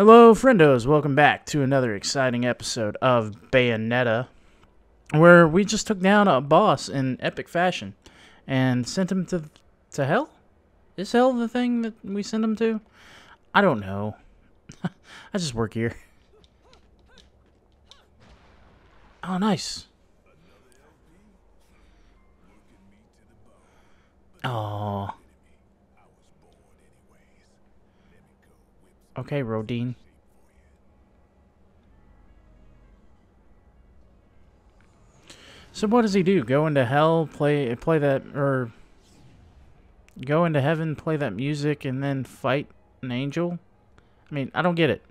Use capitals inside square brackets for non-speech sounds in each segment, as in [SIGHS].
Hello, friendos. Welcome back to another exciting episode of Bayonetta, where we just took down a boss in epic fashion and sent him to to hell. Is hell the thing that we send him to? I don't know. [LAUGHS] I just work here. Oh, nice. Oh. Okay, Rodin. So what does he do? Go into hell, play play that or go into heaven, play that music and then fight an angel? I mean, I don't get it.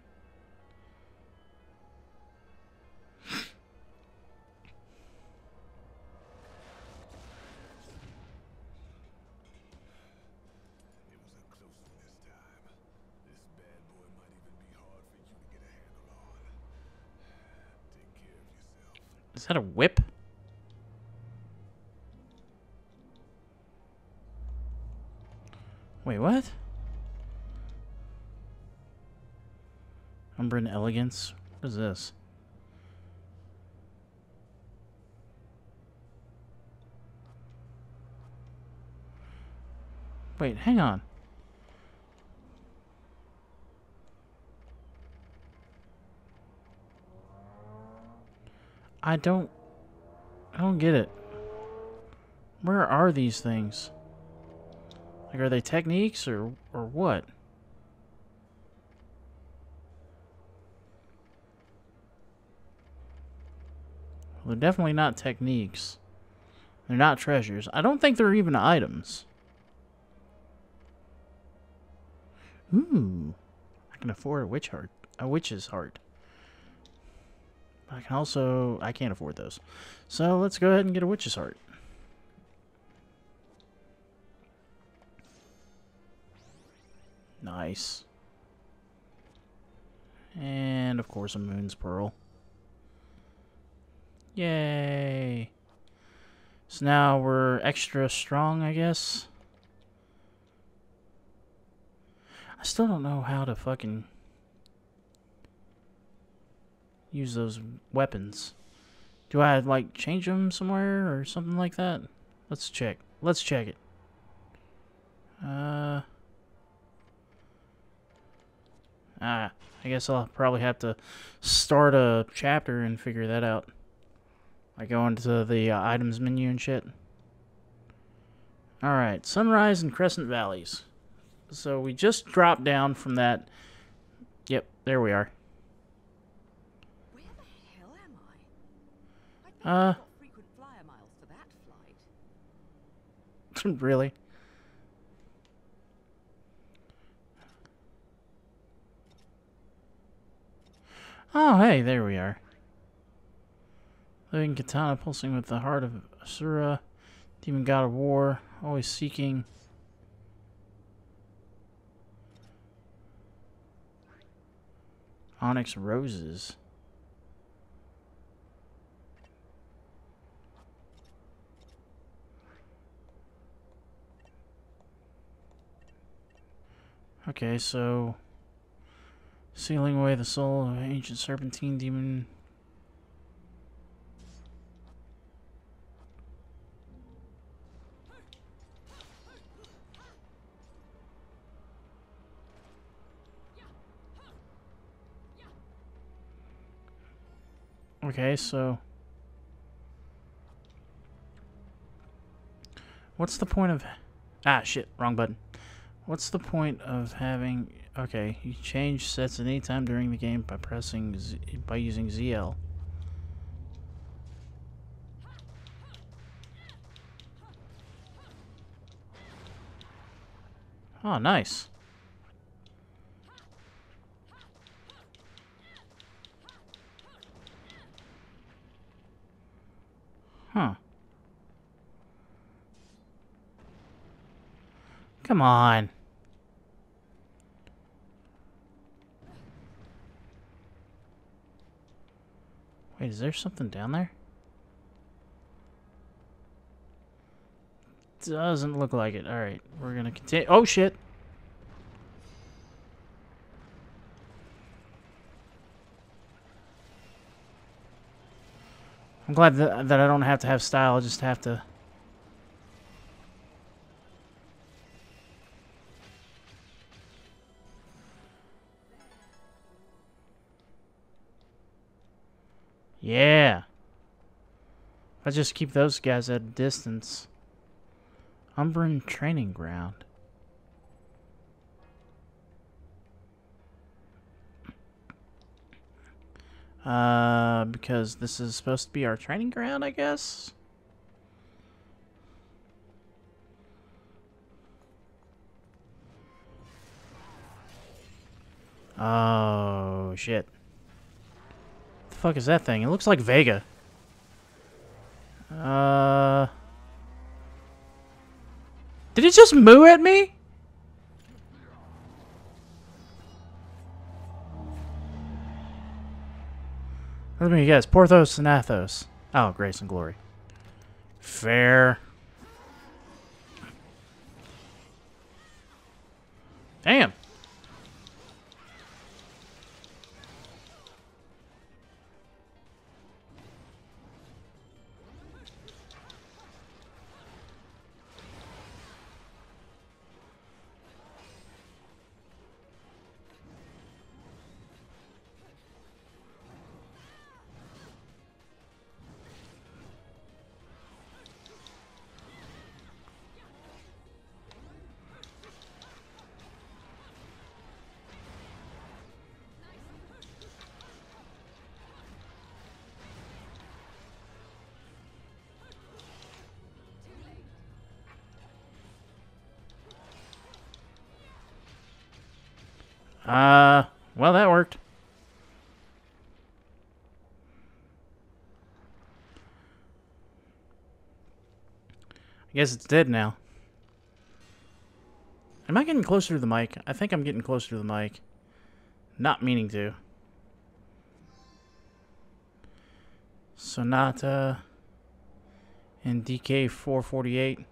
Is that a whip? Wait, what? Umbran Elegance? What is this? Wait, hang on. I don't... I don't get it. Where are these things? Like, are they techniques or, or what? Well, they're definitely not techniques. They're not treasures. I don't think they're even items. Ooh. I can afford a witch heart. A witch's heart. I can also... I can't afford those. So let's go ahead and get a witch's heart. Nice. And, of course, a moon's pearl. Yay! So now we're extra strong, I guess. I still don't know how to fucking use those weapons. Do I, like, change them somewhere or something like that? Let's check. Let's check it. Uh... Ah, I guess I'll probably have to start a chapter and figure that out. I go into the uh, items menu and shit. Alright, Sunrise and Crescent Valleys. So we just dropped down from that. Yep, there we are. Where the hell am I? I Uh. frequent flyer miles for that flight. really? Oh, hey, there we are. Living katana pulsing with the heart of Asura, demon god of war, always seeking. Onyx roses. Okay, so sealing away the soul of ancient serpentine demon. Okay, so what's the point of ah shit wrong button What's the point of having... Okay, you change sets at any time during the game by pressing... Z, by using ZL. Oh, nice. Huh. Come on. Wait, is there something down there? Doesn't look like it. Alright, we're gonna continue. Oh, shit! I'm glad that, that I don't have to have style, I just have to Yeah. I just keep those guys at a distance. Umbran Training Ground. Uh, because this is supposed to be our training ground, I guess? Oh, shit. Fuck is that thing? It looks like Vega. Uh... Did it just moo at me? Let me guess. Porthos and Athos. Oh, grace and glory. Fair. Damn. Uh, well, that worked. I guess it's dead now. Am I getting closer to the mic? I think I'm getting closer to the mic. Not meaning to. Sonata and DK448.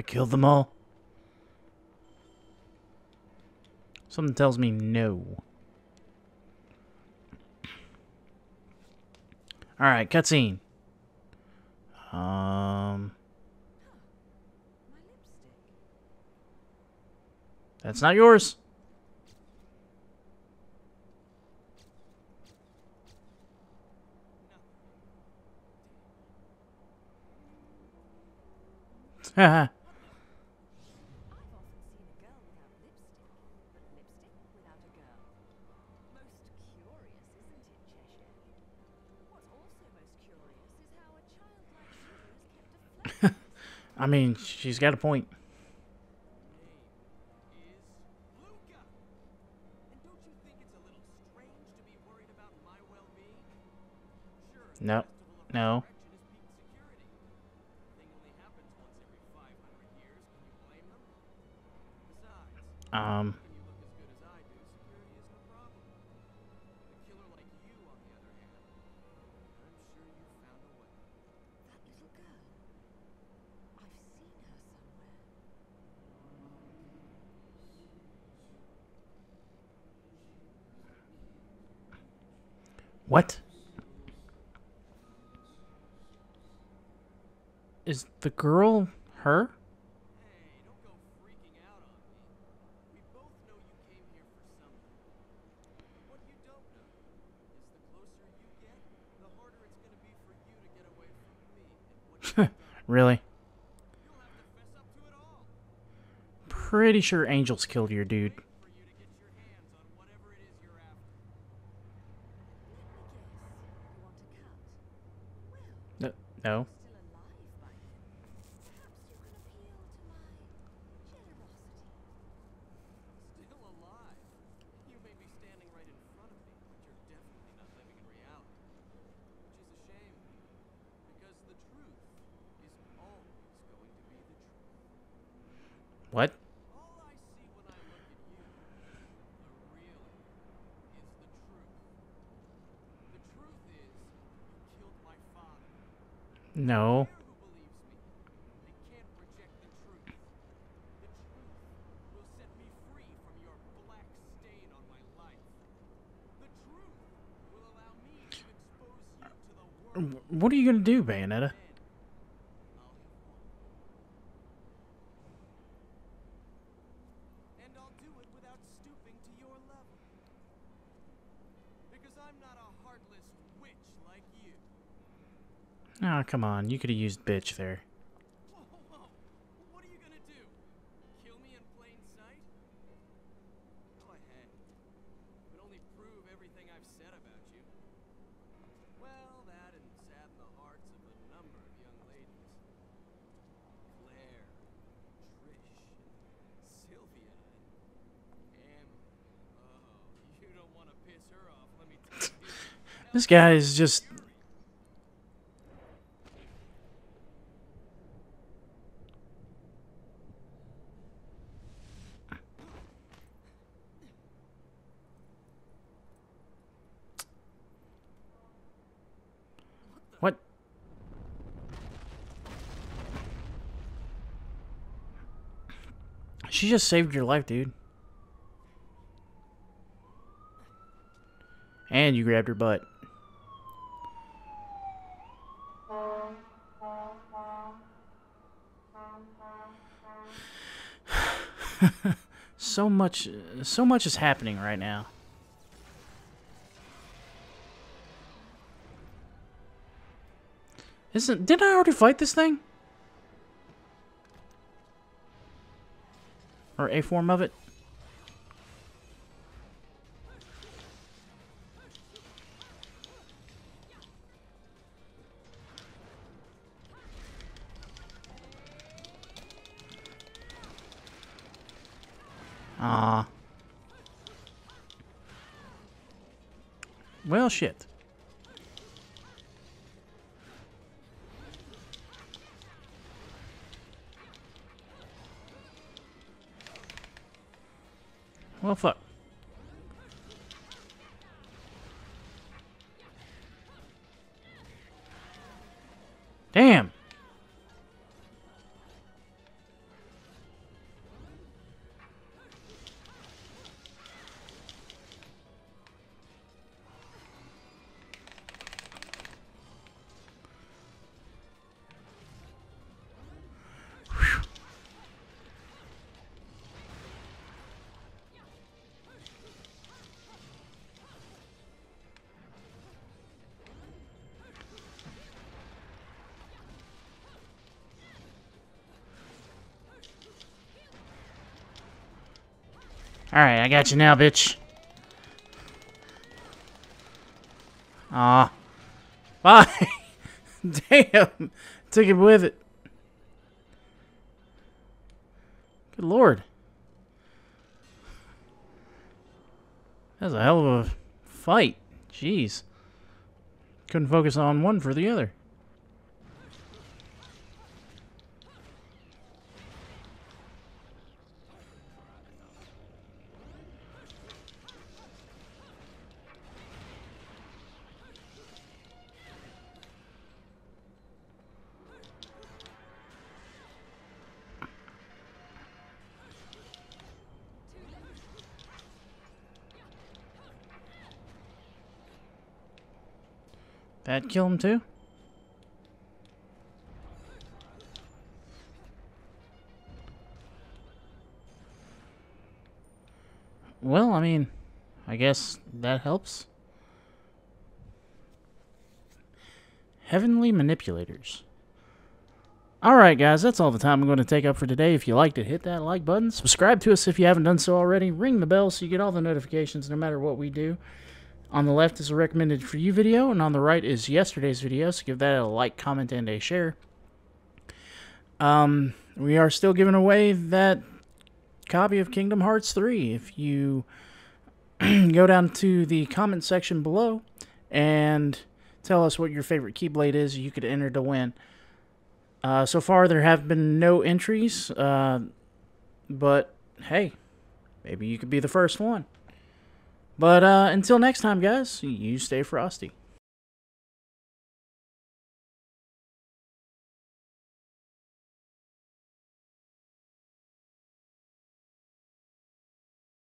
I killed them all? Something tells me no. Alright, cutscene. Um... That's not yours. Haha. [LAUGHS] I've often seen a girl without lipstick, but lipstick without a girl. Most curious, isn't it, Cheshire? What's also most curious is how a child like you has kept a I mean, she's got a point. is Luka. And don't you think it's a little strange to be worried about my well-being? Sure, the No. Festival of No. Resurrection is peak security. The thing only happens once every 500 years. Can you blame them? Besides, Um, when you look as good as I do, security isn't a problem. A killer like you, on the other hand, I'm sure you found a way. That little girl. I've seen her somewhere. what? Is the girl her? Hey, don't go freaking out on me. We both know you came here for something. What you don't know is the closer you get, the harder it's gonna be for you to get away from me. And what you've done, Really? you'll have to the girl her? [LAUGHS] really? [LAUGHS] Pretty sure angels killed your dude. Wait for you to get your hands on whatever it is you're after. Let me guess. You want a cut? Well, No. No. still alive by then. Perhaps you can appeal to my generosity. Still alive. What? All I see when I look at you, uh, really, is the truth. The truth is, you killed my father. No. Care who believes me. They can't reject the truth. The truth will set me free from your black stain on my life. The truth will allow me to expose you to the world. W- What are you gonna do, Bayonetta? I'll have won. And I'll do it without stooping to your level. Because I'm not a heartless witch like you. Oh, come on. You could have used bitch there. Whoa, whoa, whoa. What are you gonna do? Kill me in plain sight? Go ahead. It only prove everything I've said about you. Well, that and sadden the hearts of a number of young ladies. Claire, Trish, Sylvia, and Oh, you don't want to piss her off, let me tell you. [LAUGHS] This guy is just. What? She just saved your life, dude. And you grabbed her butt. [SIGHS] so much so much is happening right now. Isn't didn't I already fight this thing? Or a form of it? Ah. Well, shit. Well, fuck. Alright, I got you now, bitch. Aw. Bye! [LAUGHS] Damn! Took it with it. Good lord. That was a hell of a fight. Jeez. Couldn't focus on one for the other. That kill him too? Well, I mean, I guess that helps. Heavenly Manipulators. Alright, guys, that's all the time I'm going to take up for today. If you liked it, hit that like button. Subscribe to us if you haven't done so already. Ring the bell so you get all the notifications no matter what we do. On the left is a recommended for you video, and on the right is yesterday's video, so give that a like, comment, and a share. Um, we are still giving away that copy of Kingdom Hearts 3. If you [CLEARS THROAT] go down to the comment section below and tell us what your favorite Keyblade is, you could enter to win. Uh, so far, there have been no entries. Uh, but hey, maybe you could be the first one. But uh, until next time, guys, you stay frosty.